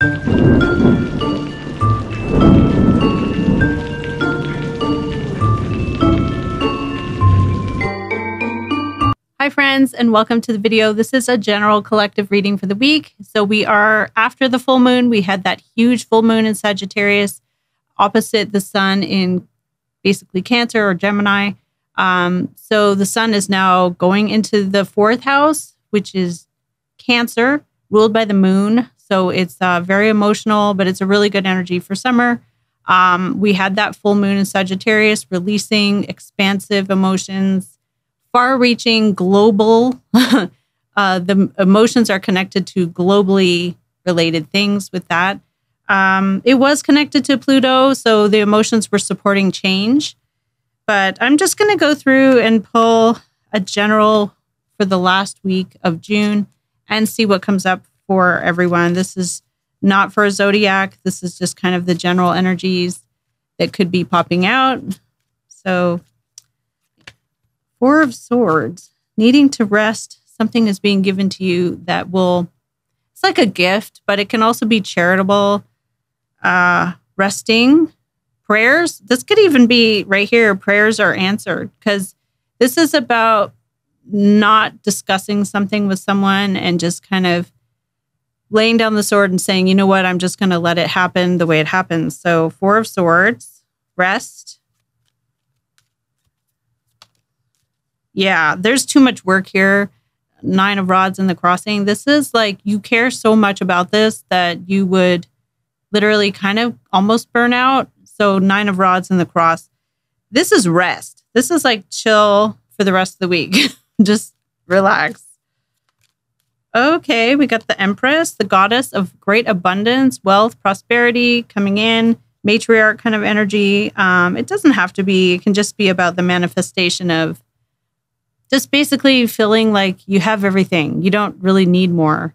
Hi, friends, and welcome to the video. This is a general collective reading for the week. So, we are after the full moon. We had that huge full moon in Sagittarius opposite the sun in basically Cancer or Gemini. Um, so, the sun is now going into the fourth house, which is Cancer, ruled by the moon. So, it's uh, very emotional, but it's a really good energy for summer. Um, we had that full moon in Sagittarius, releasing expansive emotions far reaching global. uh, the emotions are connected to globally related things with that. Um, it was connected to Pluto, so the emotions were supporting change. But I'm just going to go through and pull a general for the last week of June and see what comes up for everyone. This is not for a zodiac. This is just kind of the general energies that could be popping out. So Four of Swords, needing to rest. Something is being given to you that will, it's like a gift, but it can also be charitable. Uh, resting, prayers. This could even be right here prayers are answered because this is about not discussing something with someone and just kind of laying down the sword and saying, you know what, I'm just going to let it happen the way it happens. So, Four of Swords, rest, Yeah, there's too much work here. Nine of Rods in the crossing. This is like you care so much about this that you would literally kind of almost burn out. So, Nine of Rods in the cross. This is rest. This is like chill for the rest of the week. Just relax. Okay, we got the Empress, the goddess of great abundance, wealth, prosperity coming in, matriarch kind of energy. Um, it doesn't have to be, it can just be about the manifestation of just basically feeling like you have everything. You don't really need more.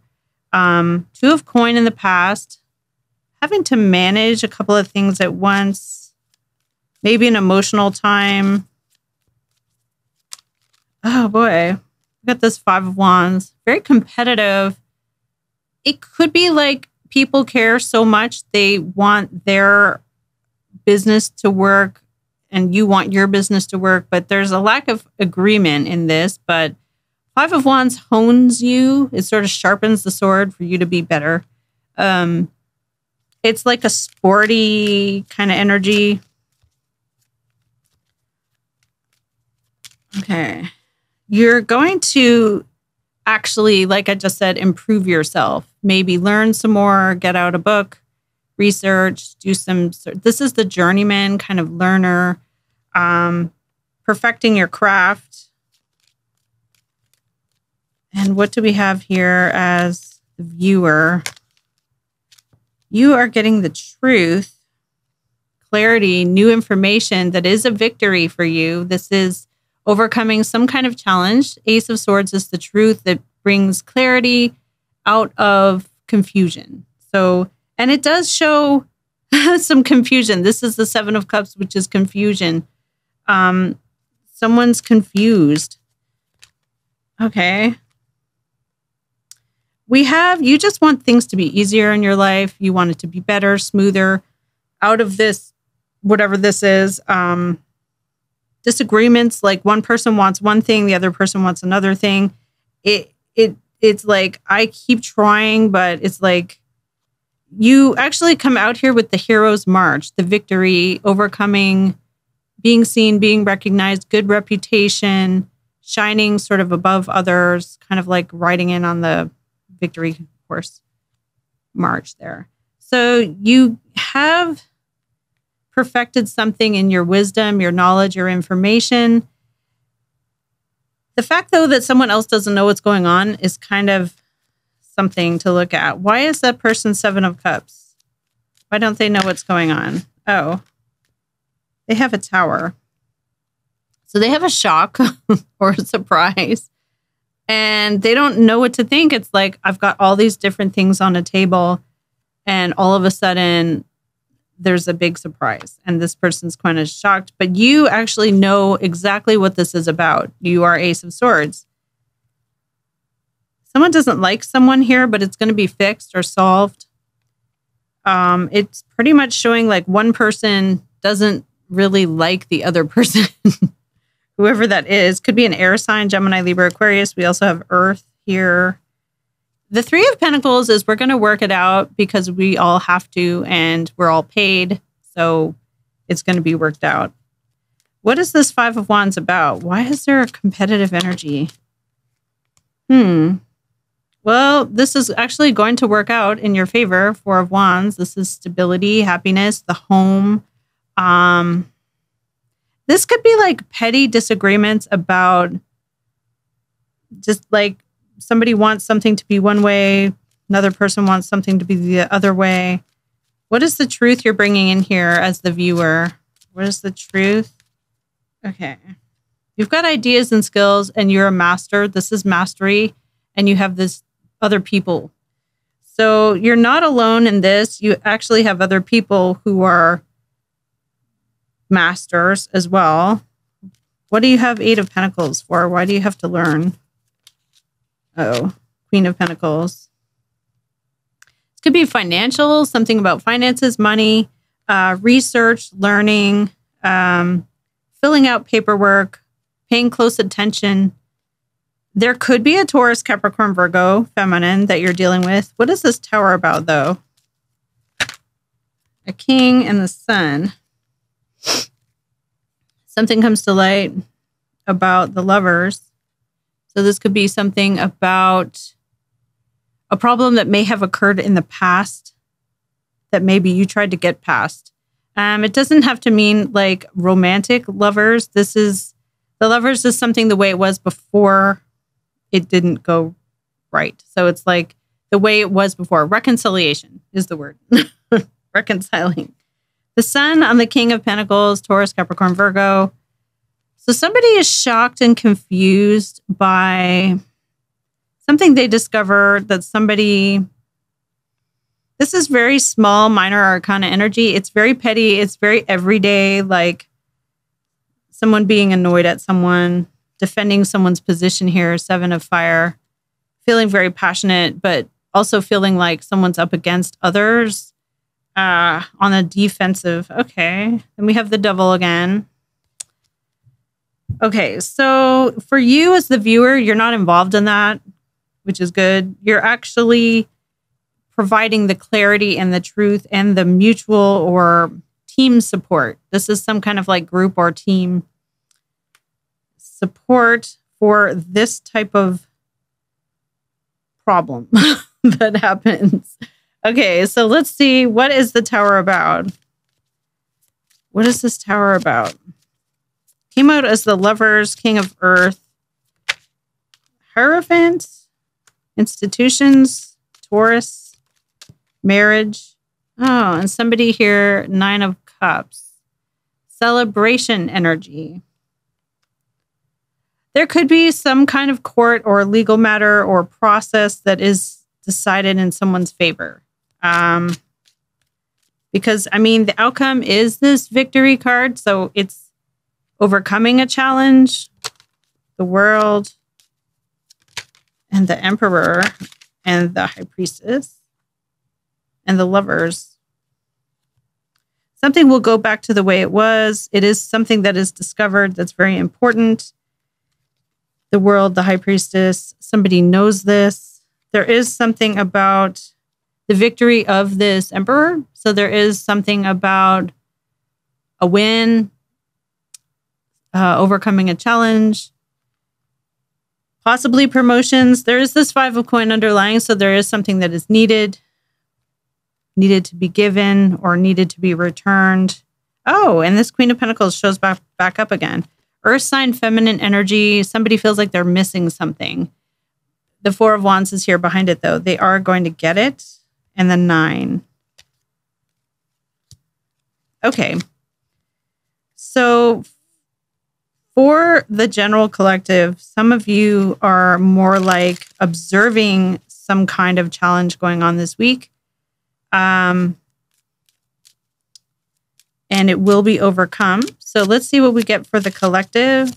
Um, two of coin in the past, having to manage a couple of things at once, maybe an emotional time. Oh boy, got this five of wands, very competitive. It could be like people care so much they want their business to work and you want your business to work, but there's a lack of agreement in this. But Five of Wands hones you, it sort of sharpens the sword for you to be better. Um, it's like a sporty kind of energy. Okay. You're going to actually, like I just said, improve yourself. Maybe learn some more, get out a book, research, do some. This is the journeyman kind of learner, um, perfecting your craft. And what do we have here as the viewer? You are getting the truth, clarity, new information that is a victory for you. This is overcoming some kind of challenge. Ace of Swords is the truth that brings clarity out of confusion. So and it does show some confusion. This is the Seven of Cups, which is confusion. Um, someone's confused. Okay. We have, you just want things to be easier in your life. You want it to be better, smoother, out of this, whatever this is. Um, disagreements, like one person wants one thing, the other person wants another thing. It, it, it's like, I keep trying, but it's like, you actually come out here with the hero's march, the victory, overcoming, being seen, being recognized, good reputation, shining sort of above others, kind of like riding in on the victory horse march there. So you have perfected something in your wisdom, your knowledge, your information. The fact, though, that someone else doesn't know what's going on is kind of something to look at. Why is that person Seven of Cups? Why don't they know what's going on? Oh, they have a tower. So they have a shock or a surprise and they don't know what to think. It's like, I've got all these different things on a table, and all of a sudden, there's a big surprise, and this person's kind of shocked. But you actually know exactly what this is about. You are Ace of Swords someone doesn't like someone here, but it's going to be fixed or solved. Um, it's pretty much showing like one person doesn't really like the other person. Whoever that is could be an air sign, Gemini, Libra, Aquarius. We also have Earth here. The Three of Pentacles is we're going to work it out because we all have to and we're all paid. So it's going to be worked out. What is this Five of Wands about? Why is there a competitive energy? Hmm. Well, this is actually going to work out in your favor. Four of Wands. This is stability, happiness, the home. Um, this could be like petty disagreements about just like somebody wants something to be one way, another person wants something to be the other way. What is the truth you're bringing in here as the viewer? What is the truth? Okay. You've got ideas and skills, and you're a master. This is mastery, and you have this other people. So you're not alone in this. You actually have other people who are masters as well. What do you have Eight of Pentacles for? Why do you have to learn? Oh, Queen of Pentacles. It could be financial, something about finances, money, uh, research, learning, um, filling out paperwork, paying close attention there could be a Taurus, Capricorn, Virgo, feminine that you're dealing with. What is this tower about, though? A king and the sun. Something comes to light about the lovers. So this could be something about a problem that may have occurred in the past that maybe you tried to get past. Um, it doesn't have to mean like romantic lovers. This is the lovers is something the way it was before it didn't go right. So it's like the way it was before. Reconciliation is the word. Reconciling. The sun on the King of Pentacles, Taurus, Capricorn, Virgo. So somebody is shocked and confused by something they discover that somebody this is very small minor arcana energy it's very petty it's very everyday like someone being annoyed at someone defending someone's position here, seven of fire, feeling very passionate, but also feeling like someone's up against others uh, on the defensive. Okay. Then we have the devil again. Okay. So for you as the viewer, you're not involved in that, which is good. You're actually providing the clarity and the truth and the mutual or team support. This is some kind of like group or team support for this type of problem that happens. Okay, so let's see what is the tower about? What is this tower about? Came out as the lovers, king of earth, Hierophant, institutions, Taurus, marriage. Oh, and somebody here, nine of cups, celebration energy there could be some kind of court or legal matter or process that is decided in someone's favor. Um, because, I mean, the outcome is this victory card. So it's overcoming a challenge, the world, and the emperor, and the high priestess, and the lovers. Something will go back to the way it was. It is something that is discovered that's very important the world, the high priestess, somebody knows this. There is something about the victory of this emperor. So there is something about a win, uh, overcoming a challenge, possibly promotions. There is this five of coin underlying. So there is something that is needed, needed to be given or needed to be returned. Oh, and this Queen of Pentacles shows back back up again. Earth sign feminine energy, somebody feels like they're missing something. The Four of Wands is here behind it, though. They are going to get it. And the nine. Okay. So for the general collective, some of you are more like observing some kind of challenge going on this week. Um, and it will be overcome. So let's see what we get for the collective.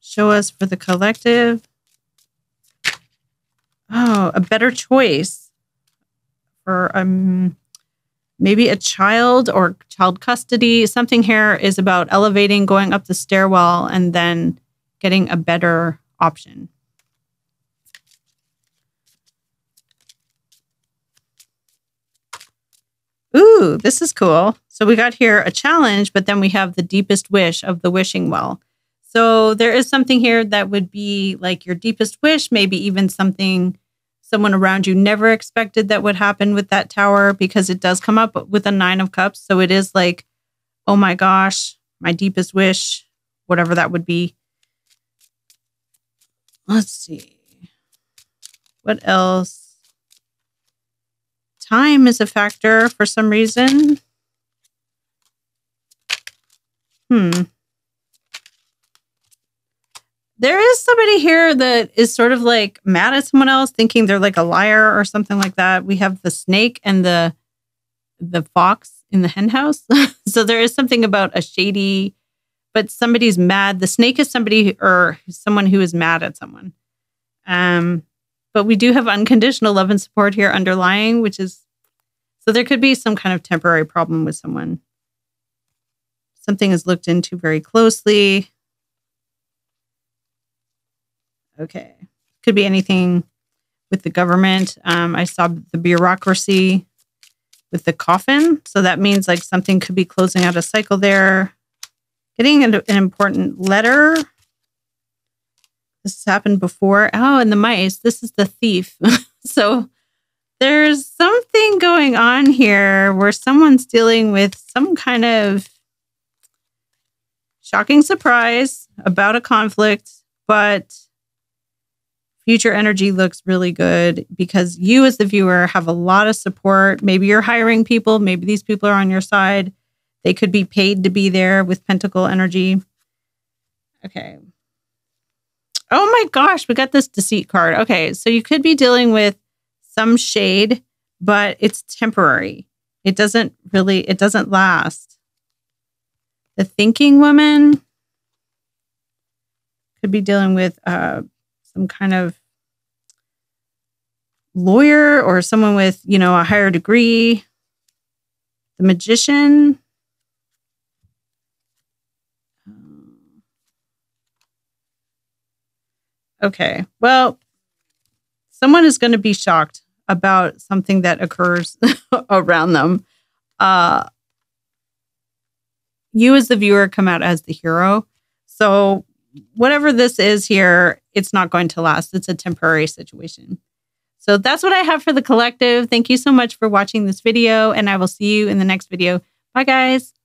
Show us for the collective. Oh, a better choice. or um, maybe a child or child custody. Something here is about elevating, going up the stairwell, and then getting a better option. Ooh, this is cool. So we got here a challenge, but then we have the deepest wish of the wishing well. So there is something here that would be like your deepest wish, maybe even something someone around you never expected that would happen with that tower because it does come up with a nine of cups. So it is like, oh my gosh, my deepest wish, whatever that would be. Let's see. What else? Time is a factor for some reason. Hmm. There is somebody here that is sort of like mad at someone else, thinking they're like a liar or something like that. We have the snake and the the fox in the hen house. so there is something about a shady, but somebody's mad. The snake is somebody or someone who is mad at someone. Um, but we do have unconditional love and support here underlying, which is so there could be some kind of temporary problem with someone. Something is looked into very closely. Okay. Could be anything with the government. Um, I saw the bureaucracy with the coffin. So that means like something could be closing out a cycle there. Getting an, an important letter. This has happened before. Oh, and the mice. This is the thief. so there's something going on here where someone's dealing with some kind of shocking surprise about a conflict, but future energy looks really good because you, as the viewer, have a lot of support. Maybe you're hiring people, maybe these people are on your side. They could be paid to be there with Pentacle energy. Okay. Oh my gosh, we got this deceit card. Okay, so you could be dealing with some shade, but it's temporary. It doesn't really, it doesn't last. The thinking woman could be dealing with uh, some kind of lawyer or someone with, you know, a higher degree. The magician. Okay. Well, someone is going to be shocked about something that occurs around them. Uh, you, as the viewer, come out as the hero. So, whatever this is here, it's not going to last. It's a temporary situation. So that's what I have for the collective. Thank you so much for watching this video, and I will see you in the next video. Bye, guys.